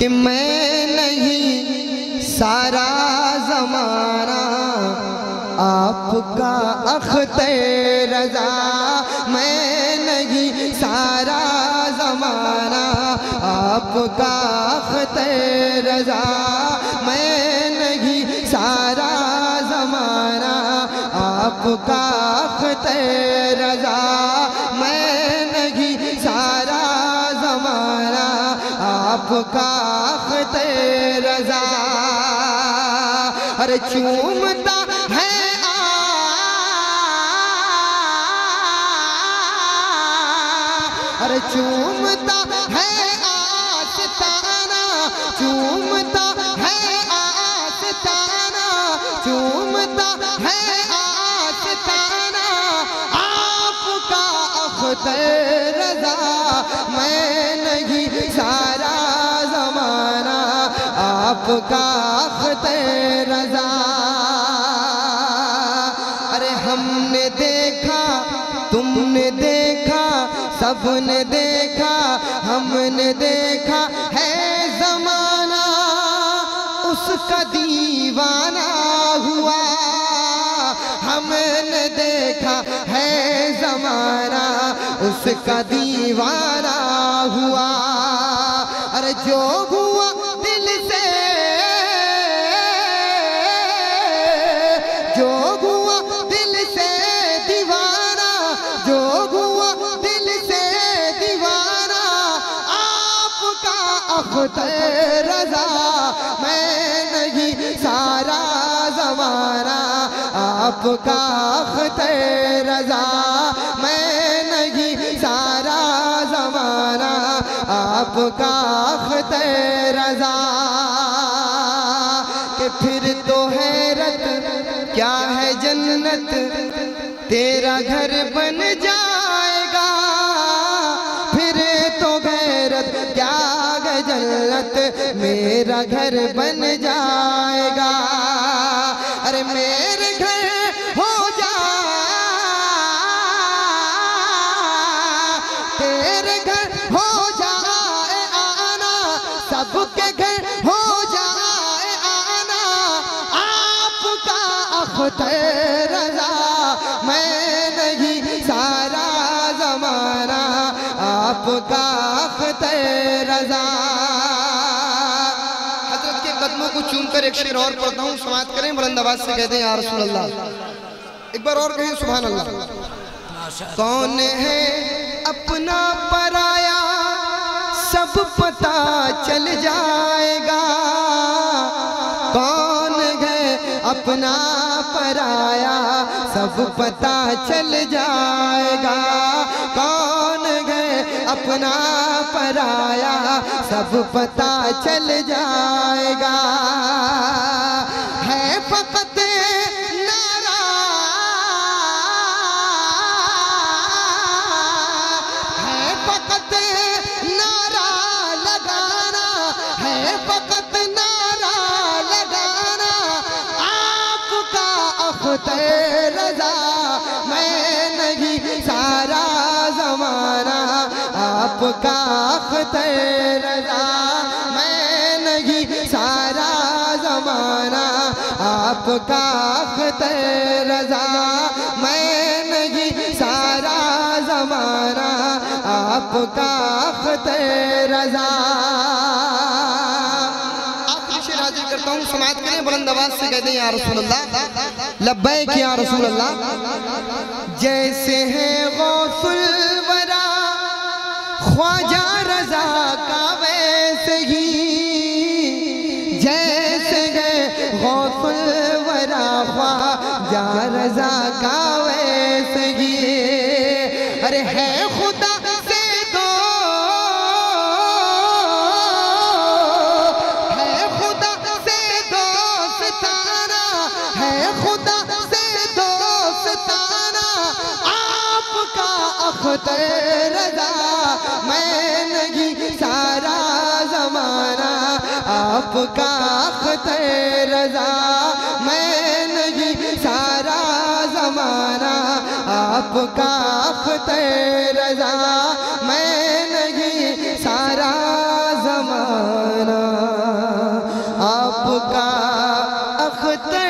کہ میں نہیں، سارا زمانہ آپ کا اخت رضا۔ میں نہیں، سارا زمانہ آپ کا اخت رضا۔ میں نہیں، سارا زمانہ آپ کا اخت رضا۔ آپ کا اخت رضا۔ ہر چومتا ہے ہر چومتا ہے آستانہ چومتا ہے آستانہ چومتا ہے آستانہ آپ کا اختر رضا، میں نہیں آپ کا اختر رضا۔ ارے ہم نے دیکھا، تم نے دیکھا، سب نے دیکھا، ہم نے دیکھا ہے زمانہ۔ اس کا دیوانہ ہوا۔ ہم نے دیکھا ہے زمانہ، اس کا دیوانہ ہوا۔ ارے جو رضا میں نہیں، سارا زمانہ آپ کا اختر رضا میں نہیں، سارا زمانہ آپ کا اختر رضا کہ پھر تو حیرت، کیا ہے جنت؟ تیرا گھر بن جائے۔ میرا گھر بن جائے گا۔ ارے میرے گھر ہو جا تیرے گھر ہو جائے آنا، سب کے گھر ہو جائے آنا۔ آپ کا اختر رضا، میں نہیں، سارا زمانہ آپ کا اختر رضا۔ قدموں کو چوم کر ایک شیر اور پڑھتا ہوں، سماعت کریں، بلند آواز سے کہتے ہیں، یا رسول اللہ. ایک بار اور کہیں، سبحان اللہ. کون ہے اپنا پرایا؟ سب پتا چل جائے گا۔ کون ہے اپنا پرایا؟ سب پتا چل جائے گا۔ کون اپنا پرایا، سب پتا چل جائے گا۔ ہے فقط نعرہ۔ ہے فقط نعرہ لگانا۔ ہے فقط نعرہ لگانا۔ آپ کا اختر رضا، میں آپ کا اختر رضا، میں نہیں، سارا زمانہ آپ کا اختر رضا۔ میں نہیں، سارا زمانہ آپ کا اختر رضا۔ آخری شیر حاضر کرتا ہوں، سماعت کریں بلند آواز سے کہتے ہیں، یا رسول اللہ، لبیک یا رسول اللہ۔ جیسے ہیں غوث الورا خواجہ رضا کا ویسے ہی، جیسے ہے غوث الورا خواجہ رضا کا ویسے ہی۔ ارے ہے خدا سے دو۔ ہے خدا سے دوستانہ ہے خدا اختر رضا، میں نہیں، سارا زمانہ آپ کا اختر رضا۔ میں نہیں، سارا زمانہ آپ کا اختر رضا۔ میں نہیں، سارا زمانہ آقا اختر